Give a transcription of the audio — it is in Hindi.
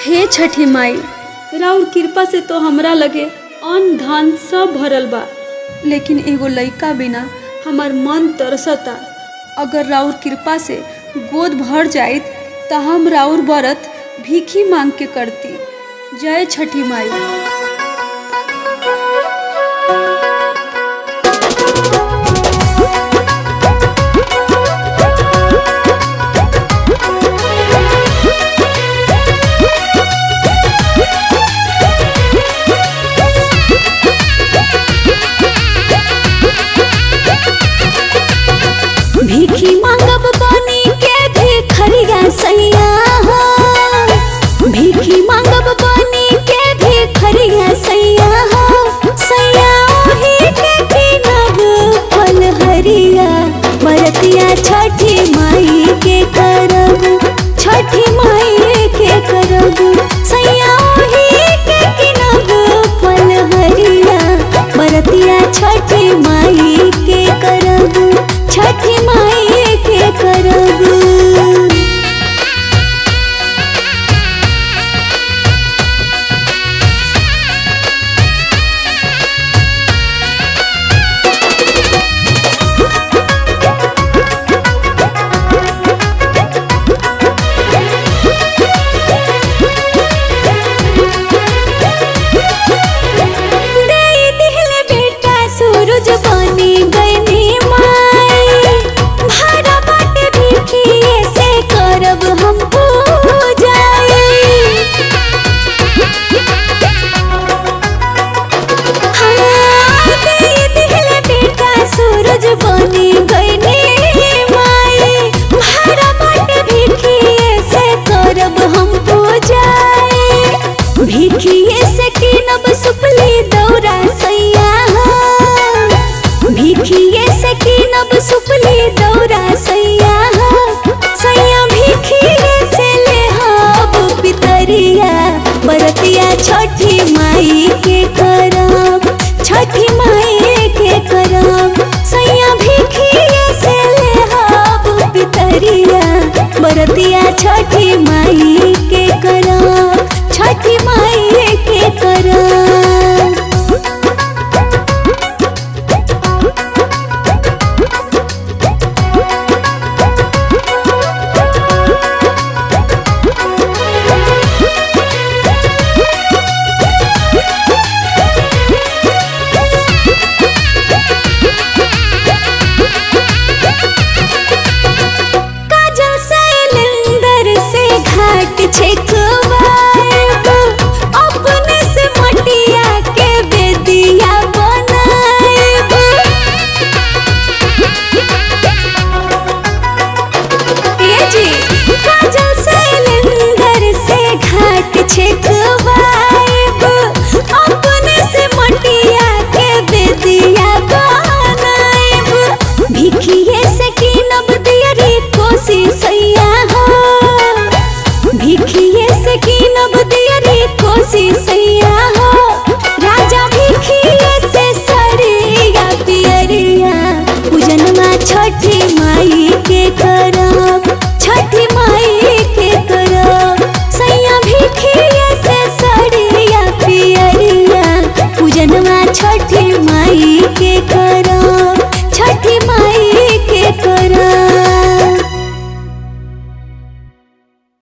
हे छठी माई। राउर कृपा से तो हमरा लगे अन्न धान सब भरल बा। लेकिन एगो लइका बिना हमार मन तरसता। अगर राउर कृपा से गोद भर जाइत तो हम राउर व्रत भीखी मांग के करती। जय छठी माई। भीखी मांगब बनी के भिखरिया सैया हो भीखी मांगब बनी के सैया सैया हरिया। मरतिया छठी माई के करब। छठी माई छठी माई घाट छेकवाएब छठी माई के करब छठी माई के करब सैया भिखिया से सड़िया पियरिया पूजनमा छठी माई के करब